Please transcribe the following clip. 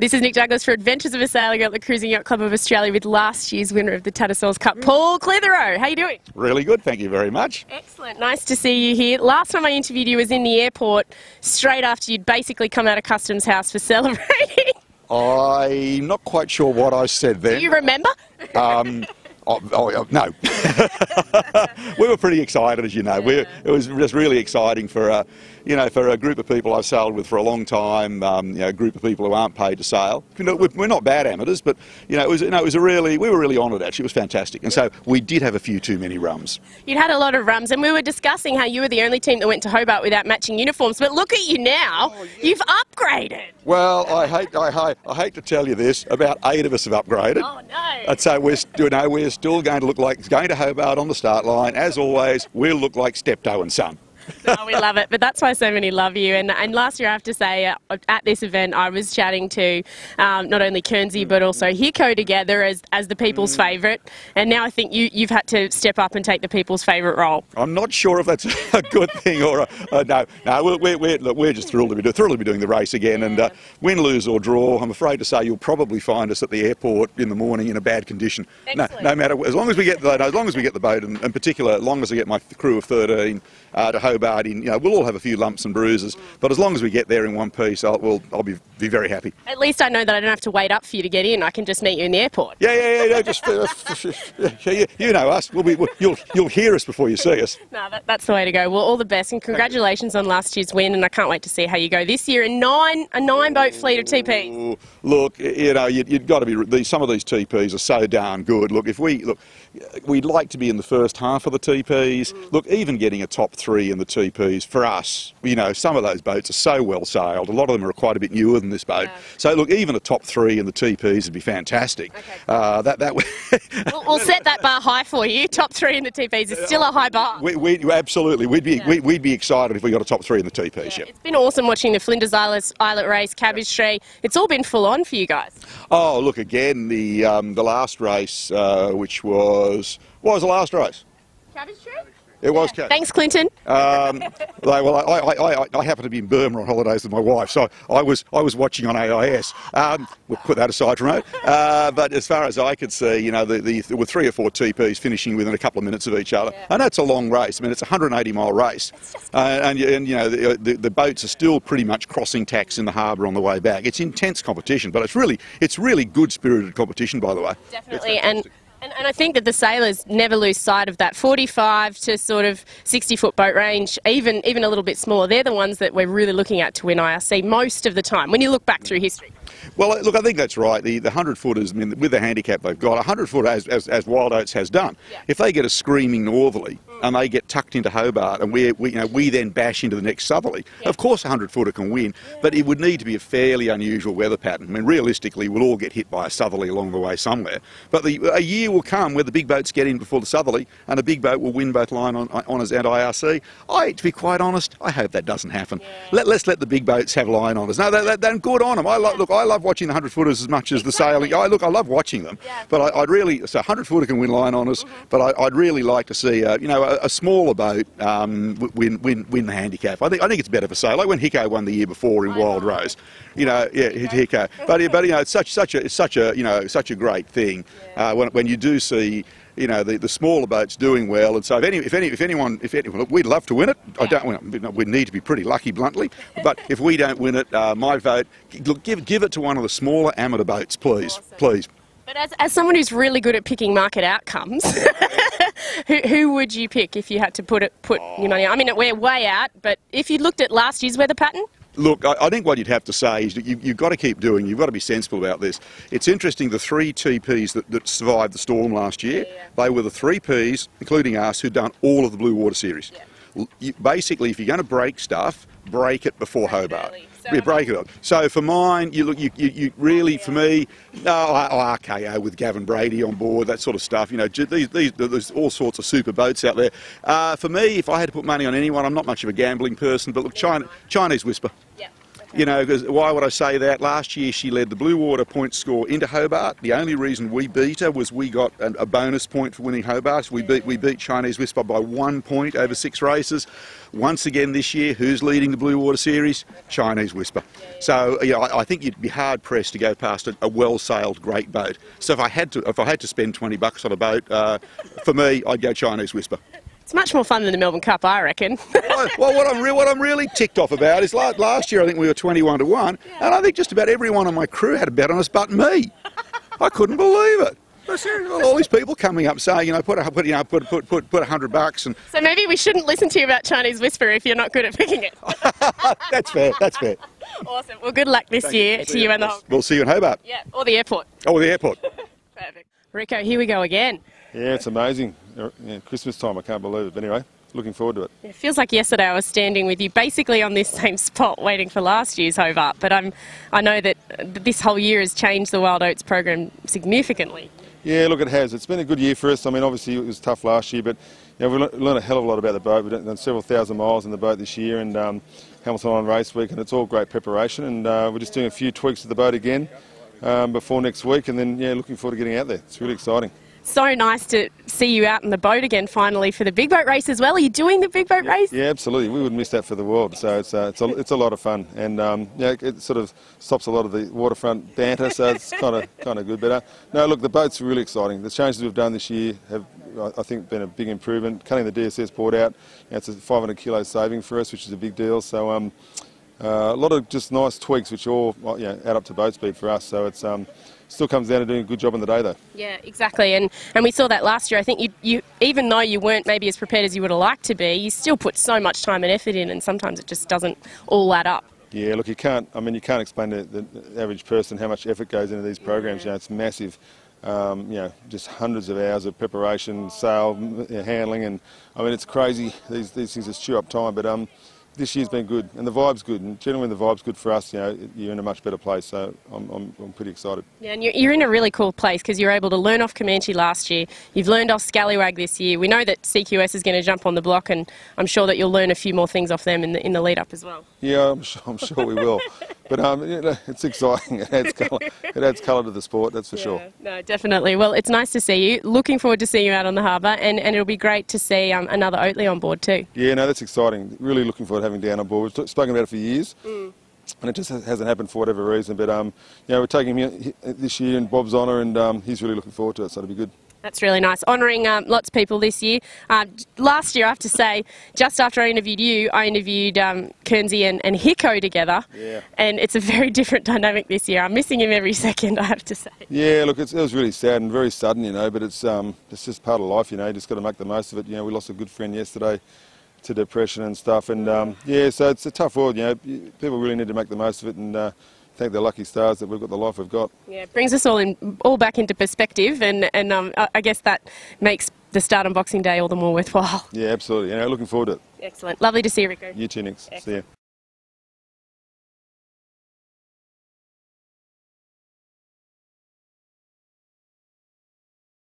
This is Nic Douglass for Adventures of a Sailing at the Cruising Yacht Club of Australia with last year's winner of the Tattersalls Cup, Paul Clitheroe. How you doing? Really good, thank you very much. Excellent. Nice to see you here. Last time I interviewed you was in the airport, straight after you'd basically come out of Customs House for celebrating. I'm not quite sure what I said then. Do you remember? Um, oh, oh, no. we were pretty excited, as you know. We, it was just really exciting for, uh, you know, for a group of people I've sailed with for a long time. Um, you know, a group of people who aren't paid to sail. You know, we're not bad amateurs, but you know, it was, you know, it was a really, we were really honoured. Actually, it was fantastic. And so we did have a few too many rums. You'd had a lot of rums, and we were discussing how you were the only team that went to Hobart without matching uniforms. But look at you now. Oh, yeah. You've upgraded. Well, I hate, I hate, I hate to tell you this. About eight of us have upgraded. Oh no! And so we're, you know, we're still going to look like going to Hobart on the start line. As always, we'll look like Steptoe and Son oh, we love it. But that's why so many love you. And, and last year, I have to say, uh, at this event, I was chatting to um, not only Kernsey but also Hiko together as, as the people's mm. favourite. And now I think you, you've had to step up and take the people's favourite role. I'm not sure if that's a good thing or a, uh, no. No, we're, we're, look, we're just thrilled to be, thrilled to be doing the race again. Yeah. And uh, win, lose or draw, I'm afraid to say you'll probably find us at the airport in the morning in a bad condition. No, no matter as long as we get the, as long as we get the boat, and in particular, as long as I get my crew of 13 uh, to Hobart in, you know, we'll all have a few lumps and bruises, but as long as we get there in one piece, I'll, we'll, I'll be, be very happy. At least I know that I don't have to wait up for you to get in. I can just meet you in the airport. Yeah, yeah, yeah. just, uh, you, you know us. We'll be, we'll, you'll, you'll hear us before you see us. No, that, that's the way to go. Well, all the best and congratulations on last year's win. And I can't wait to see how you go this year in nine a nine boat fleet of TPs. Look, you know, you, have got to be. These, some of these TPs are so darn good. Look, if we look, we'd like to be in the first half of the TPs. Look, even getting a top three in the TPs for us, you know, some of those boats are so well sailed. A lot of them are quite a bit newer than this boat. Yeah. So look, even a top three in the TPs would be fantastic. Okay. Uh, that that we'll, we'll, set that bar high for you. Top three in the TPs is still a high bar. We, we absolutely, we'd be yeah. we, would be excited if we got a top three in the TPs. Yeah. It's been awesome watching the Flinders Islet, Islet race, Cabbage Tree. It's all been full on for you guys. Oh, look again the um, the last race, uh, which was what was the last race? Cabbage Tree. It was Cat. Thanks, Clinton. Um, well, I, I, I, I, happen to be in Burma on holidays with my wife, so I was I was watching on AIS. Um, we'll put that aside for a moment. Uh, but as far as I could see, you know, the, the, there were three or four TPs finishing within a couple of minutes of each other. Yeah. And that's a long race. I mean, it's a 180 mile race. Uh, and, and, you know, the, the, the, boats are still pretty much crossing tacks in the harbour on the way back. It's intense competition, but it's really, it's really good spirited competition, by the way. Definitely. And and, and, I think that the sailors never lose sight of that 45 to sort of 60 foot boat range, even even a little bit smaller. They're the ones that we're really looking at to win IRC most of the time when you look back through history. Well, look, I think that's right. The, the 100 footers, I mean, with the handicap they've got, a 100 footer, as, as, as Wild Oats has done, yeah. if they get a screaming northerly, and they get tucked into Hobart, and we, we, you know, we then bash into the next southerly. Yeah. Of course, a 100 footer can win, yeah. but it would need to be a fairly unusual weather pattern. I mean, realistically, we'll all get hit by a southerly along the way somewhere. But the, a year will come where the big boats get in before the southerly, and a big boat will win both line on, honours and IRC. I, to be quite honest, I hope that doesn't happen. Let, us let the big boats have line honours. No, they're, they're good on them. I lo- look, I love watching the 100 footers as much as exactly. the sailing. I look, I love watching them, but I, would really so 100 footer can win line honours, mm-hmm. but I, would really like to see, uh, you know, a, a smaller boat um, win, win, win the handicap. I think, I think it's better for sale. Like when Hiko won the year before in Wild Rosie, you know, yeah, Hiko. But, but you know, it's such, such a, it's such a, you know, such a great thing uh, when, when you do see you know, the, the smaller boats doing well. And so if, any, if, any, if anyone, if anyone, we'd love to win it. I don't, we need to be pretty lucky, bluntly. But if we don't win it, uh, my vote, look, give, give it to one of the smaller amateur boats, please, awesome. please. But as, as someone who's really good at picking market outcomes, who, who would you pick if you had to put it put your money? On? I mean, we're way out, but if you looked at last year's weather pattern. Look, I, I think what you'd have to say is that you, have got to keep doing. You've got to be sensible about this. It's interesting. The three TPs that, that survived the storm last year, yeah, yeah. they were the three Ps, including us, who'd done all of the Blue Water Series. Yeah. You, basically, if you're going to break stuff, break it before Hobart. So yeah, break it up. So for mine, you look, you, you, you really, for me, no, I, RKO with Gavin Brady on board, that sort of stuff. You know, these, these, there's all sorts of super boats out there. Uh, for me, if I had to put money on anyone, I'm not much of a gambling person, but look, China, Chinese Whisper. Yeah. You know, 'cause why would I say that? Last year she led the Blue Water point score into Hobart. The only reason we beat her was we got a bonus point for winning Hobart. We beat we beat Chinese Whisper by one point over six races. Once again this year, who's leading the Blue Water Series? Chinese Whisper. So you know, I, I think you'd be hard pressed to go past a, a well-sailed great boat. So if I had to, if I had to spend 20 bucks on a boat, uh, for me, I'd go Chinese Whisper. It's much more fun than the Melbourne Cup, I reckon. well, well, what I'm, re- what I'm really ticked off about is like last year I think we were 21 to 1, and I think just about everyone on my crew had a bet on us but me. I couldn't believe it. I said, well, All these people coming up saying, you know, put a, put, you know, put, put, put, put a hundred bucks, and so maybe we shouldn't listen to you about Chinese Whisper if you're not good at picking it. that's fair, that's fair. awesome. Well, good luck this year to you and the whole. We'll see you in Hobart. Yeah, or the airport. Oh, the airport. Perfect. Richo, here we go again. Yeah, it's amazing. Uh, Yeah, Christmas time, I can't believe it. But anyway, looking forward to it. It feels like yesterday I was standing with you basically on this same spot waiting for last year's Hobart, but I'm, I know that uh, this whole year has changed the Wild Oats program significantly. Yeah, look, it has. It's been a good year for us. I mean, obviously it was tough last year, but you know, we learned learned a hell of a lot about the boat. We've done several thousand miles in the boat this year, and um, Hamilton on race week, and it's all great preparation. And uh, we're just doing a few tweaks to the boat again um, before next week, and then yeah, looking forward to getting out there. It's really exciting. So nice to see you out in the boat again finally for the big boat race as well. Are you doing the big boat race? Yeah, absolutely. We wouldn't miss that for the world. So it's uh, it's a, it's a lot of fun, and um, yeah, it sort of stops a lot of the waterfront banter. So it's kind of kind of good. But uh, no, look, the boat's really exciting. The changes we've done this year have, I think, been a big improvement. Cutting the DSS port out, you know, it's a 500 kilo saving for us, which is a big deal. So um, a lot of just nice tweaks, which all well, you know, add up to boat speed for us. So it's um, still comes down to doing a good job on the day, though. Yeah, exactly. And and we saw that last year. I think you, you even though you weren't maybe as prepared as you would have liked to be, you still put so much time and effort in, and sometimes it just doesn't all add up. Yeah, look, you can't. I mean, you can't explain to the, average person how much effort goes into these programs. You know, it's massive. Um, you know, just hundreds of hours of preparation, sale, handling, and I mean, it's crazy. These these things just chew up time. But um, this year's been good, and the vibe's good. And generally, when the vibe's good for us, you know, you're in a much better place. So I'm I'm, I'm pretty excited. Yeah, and you're, you're in a really cool place because you're able to learn off Comanche last year. You've learned off Scallywag this year. We know that CQS is going to jump on the block, and I'm sure that you'll learn a few more things off them in the in the lead up as well. Yeah, I'm sure, I'm sure we will. But um, you know, it's exciting. It adds colour. It adds colour to the sport. That's for sure. No, definitely. Well, it's nice to see you. Looking forward to seeing you out on the harbour, and, and it'll be great to see um, another Oatley on board too. Yeah, no, that's exciting. Really looking forward to having Dan on board. We've spoken about it for years, and it just has- hasn't happened for whatever reason. But um, you know, we're taking him this year in Bob's honour, and um, he's really looking forward to it. So it'll be good. That's really nice. Honouring um, lots of people this year. Um, last year, I have to say, just after I interviewed you, I interviewed um, Kernsey and, and Hiko together. Yeah. And it's a very different dynamic this year. I'm missing him every second, I have to say. Yeah, look, it's, it was really sad and very sudden, you know. But it's um, it's just part of life, you know. You just got to make the most of it. You know, we lost a good friend yesterday to depression and stuff, and um, yeah, so it's a tough world. You know, people really need to make the most of it and. Uh, Thank the lucky stars that we've got the life we've got. Yeah, it brings us all in, all back into perspective, and, and um, I guess that makes the start on Boxing Day all the more worthwhile. Yeah, absolutely. You know, looking forward to it. Excellent. Lovely to see you, Richo. You too, Nick. See ya.